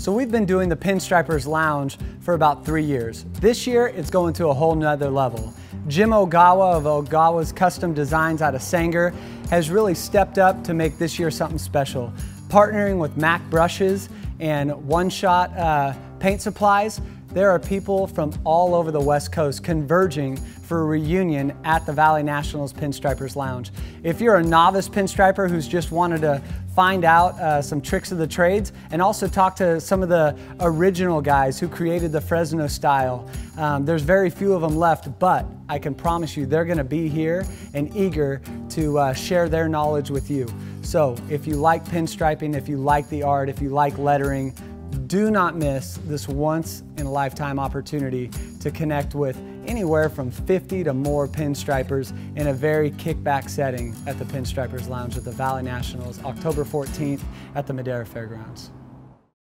So we've been doing the Pinstripers Lounge for about three years. This year, it's going to a whole nother level. Jim Ogawa of Ogawa's Custom Designs out of Sanger has really stepped up to make this year something special. Partnering with Mack Brushes and One Shot uh, Paint Supplies, there are people from all over the West Coast converging for a reunion at the Valley Nationals Pinstripers Lounge. If you're a novice pinstriper who's just wanted to find out uh, some tricks of the trades and also talk to some of the original guys who created the Fresno style, um, there's very few of them left, but I can promise you they're gonna be here and eager to uh, share their knowledge with you. So if you like pinstriping, if you like the art, if you like lettering, do not miss this once in a lifetime opportunity to connect with anywhere from 50 to more pinstripers in a very kickback setting at the Pinstripers Lounge at the Valley Nationals, October 14th at the Madera Fairgrounds.